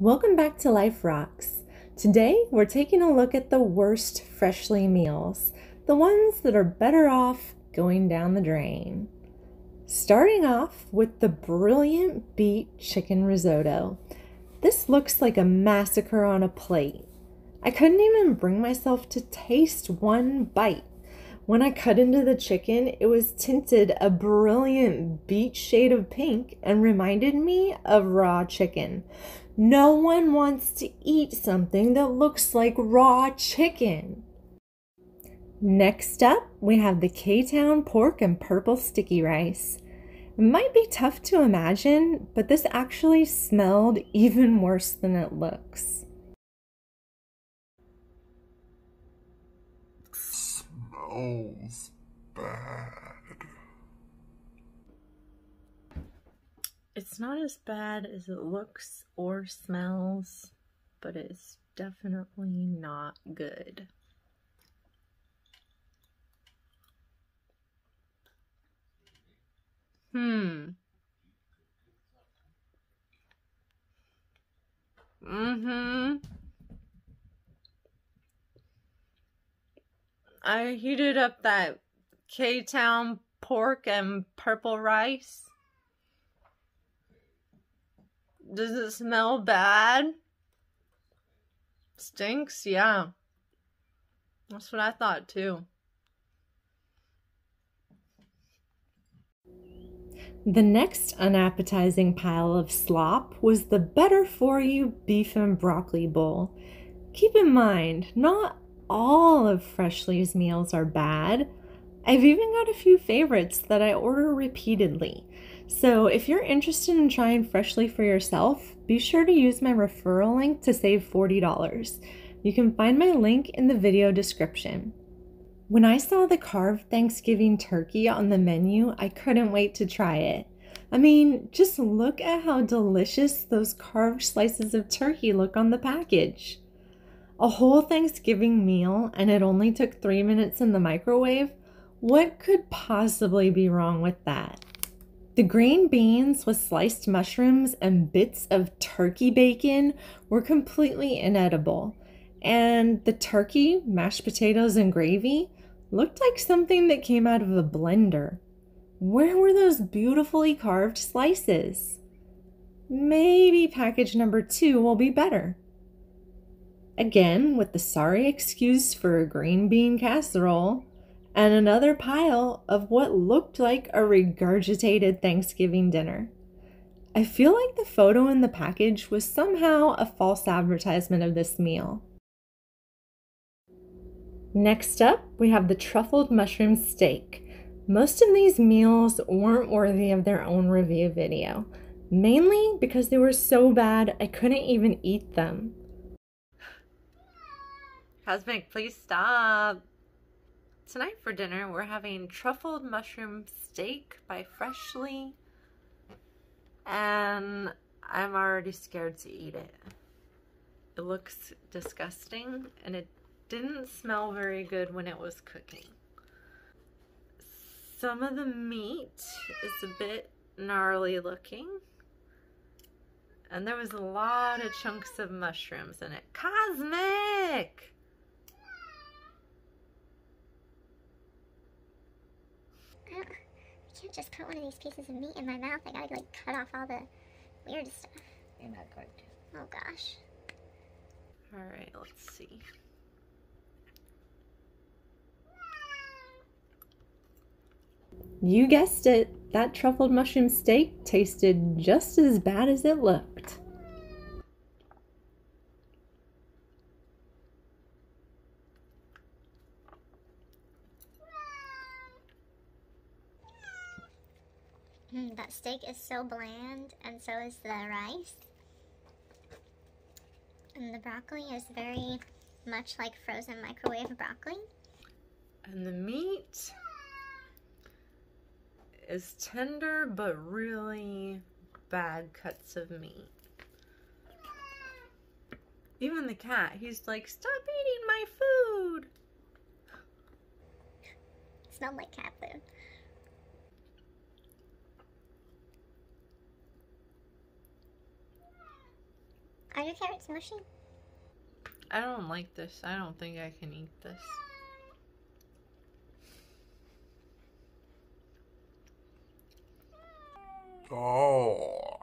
Welcome back to Life Rocks. Today we're taking a look at the worst freshly meals, the ones that are better off going down the drain. Starting off with the brilliant beet chicken risotto. This looks like a massacre on a plate. I couldn't even bring myself to taste one bite. When I cut into the chicken, it was tinted a brilliant beet shade of pink and reminded me of raw chicken. No one wants to eat something that looks like raw chicken. Next up, we have the K-Town pork and purple sticky rice. It might be tough to imagine, but this actually smelled even worse than it looks. smells bad. It's not as bad as it looks or smells, but it's definitely not good. Hmm. Mm-hmm. I heated up that K-Town pork and purple rice. Does it smell bad? Stinks? Yeah. That's what I thought too. The next unappetizing pile of slop was the better for you beef and broccoli bowl. Keep in mind, not all of Freshly's meals are bad. I've even got a few favorites that I order repeatedly. So if you're interested in trying Freshly for yourself, be sure to use my referral link to save $40. You can find my link in the video description. When I saw the carved Thanksgiving turkey on the menu, I couldn't wait to try it. I mean, just look at how delicious those carved slices of turkey look on the package. A whole Thanksgiving meal and it only took three minutes in the microwave? What could possibly be wrong with that? The green beans with sliced mushrooms and bits of turkey bacon were completely inedible. And the turkey, mashed potatoes, and gravy looked like something that came out of a blender. Where were those beautifully carved slices? Maybe package number two will be better. Again, with the sorry excuse for a green bean casserole, and another pile of what looked like a regurgitated Thanksgiving dinner. I feel like the photo in the package was somehow a false advertisement of this meal. Next up, we have the truffled mushroom steak. Most of these meals weren't worthy of their own review video, mainly because they were so bad I couldn't even eat them. Cosmic, please stop. Tonight for dinner, we're having truffled mushroom steak by Freshly. And I'm already scared to eat it. It looks disgusting and it didn't smell very good when it was cooking. Some of the meat is a bit gnarly looking. And there was a lot of chunks of mushrooms in it. Cosmic! I can't just put one of these pieces of meat in my mouth. I gotta like cut off all the weird stuff. You're not going to. Oh gosh. Alright, let's see. You guessed it, that truffled mushroom steak tasted just as bad as it looked. Mm, that steak is so bland, and so is the rice. And the broccoli is very much like frozen microwave broccoli. And the meat is tender but really bad cuts of meat. Even the cat, he's like, stop eating my food. smelled like cat food. Are your carrots mushy? I don't like this. I don't think I can eat this. Oh.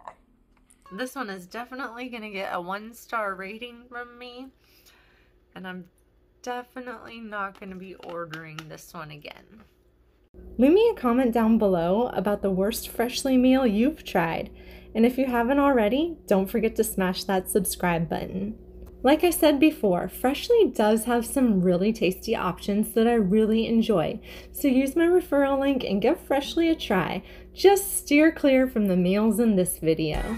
This one is definitely going to get a one star rating from me. And I'm definitely not going to be ordering this one again. Leave me a comment down below about the worst freshly meal you've tried. And if you haven't already, don't forget to smash that subscribe button. Like I said before, Freshly does have some really tasty options that I really enjoy, so use my referral link and give Freshly a try. Just steer clear from the meals in this video.